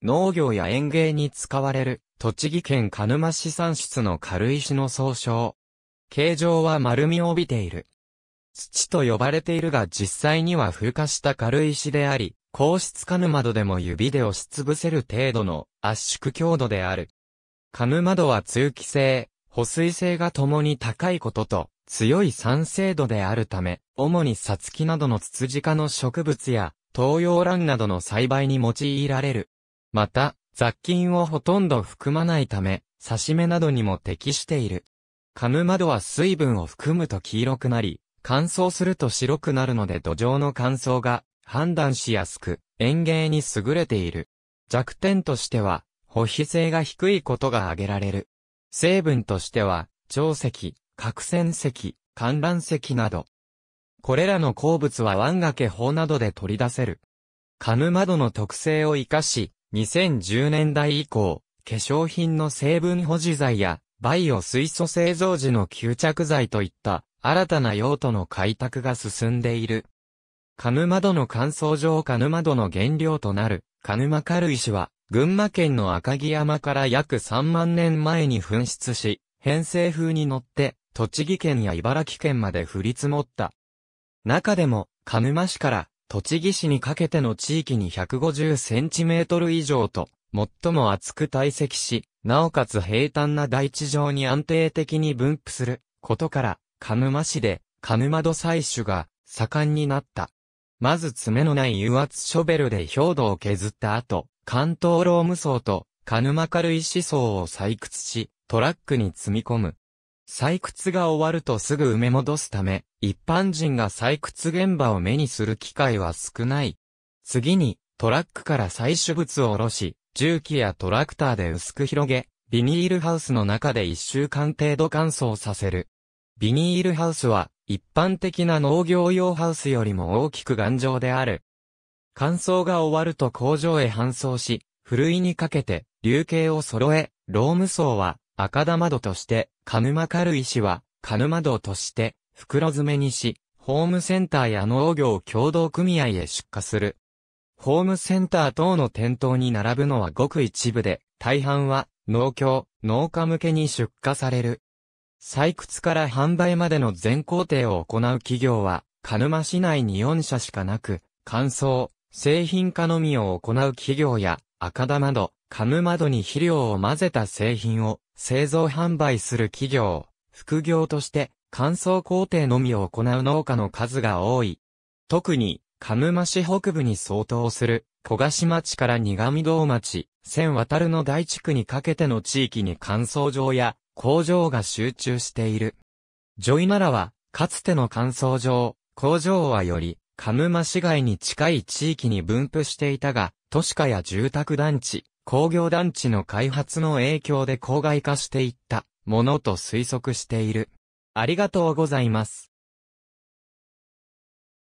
農業や園芸に使われる、栃木県鹿沼市産出の軽石の総称。形状は丸みを帯びている。土と呼ばれているが実際には風化した軽石であり、硬質カヌマドでも指で押しつぶせる程度の圧縮強度である。カヌマドは通気性、保水性が共に高いことと、強い酸性度であるため、主にサツキなどのツツジ科の植物や、東洋蘭などの栽培に用いられる。また、雑菌をほとんど含まないため、刺し目などにも適している。カヌマドは水分を含むと黄色くなり、乾燥すると白くなるので土壌の乾燥が判断しやすく、園芸に優れている。弱点としては、保肥性が低いことが挙げられる。成分としては、長石、角栓石、観覧石など。これらの鉱物は湾掛法などで取り出せる。カヌマドの特性を活かし、2010年代以降、化粧品の成分保持剤や、バイオ水素製造時の吸着剤といった新たな用途の開拓が進んでいる。カヌマドの乾燥場カヌマドの原料となる、カヌマ軽石は、群馬県の赤城山から約3万年前に噴出し、偏西風に乗って、栃木県や茨城県まで降り積もった。中でも、カヌマ市から栃木市にかけての地域に150センチメートル以上と、最も厚く堆積し、なおかつ平坦な大地上に安定的に分布することから、鹿沼市で、鹿沼土採取が盛んになった。まず爪のない油圧ショベルで氷土を削った後、関東ローム層と鹿沼軽石層を採掘し、トラックに積み込む。採掘が終わるとすぐ埋め戻すため、一般人が採掘現場を目にする機会は少ない。次に、トラックから採取物を下ろし、重機やトラクターで薄く広げ、ビニールハウスの中で1週間程度乾燥させる。ビニールハウスは一般的な農業用ハウスよりも大きく頑丈である。乾燥が終わると工場へ搬送し、ふるいにかけて、流形を揃え、ローム層は赤玉土として、カヌマ軽石は、カヌマ土として、袋詰めにし、ホームセンターや農業協同組合へ出荷する。ホームセンター等の店頭に並ぶのはごく一部で、大半は農協、農家向けに出荷される。採掘から販売までの全工程を行う企業は、鹿沼市内に4社しかなく、乾燥、製品化のみを行う企業や、赤玉戸、鹿沼戸に肥料を混ぜた製品を製造販売する企業、副業として乾燥工程のみを行う農家の数が多い。特に、鹿沼市北部に相当する、小菓子町から苦味堂町、千渡るの大地区にかけての地域に乾燥場や工場が集中している。ジョイナラは、かつての乾燥場、工場はより、鹿沼市街に近い地域に分布していたが、都市化や住宅団地、工業団地の開発の影響で郊外化していったものと推測している。ありがとうございます。